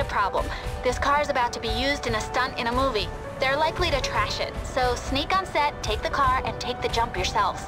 a problem. This car is about to be used in a stunt in a movie. They're likely to trash it, so sneak on set, take the car, and take the jump yourselves.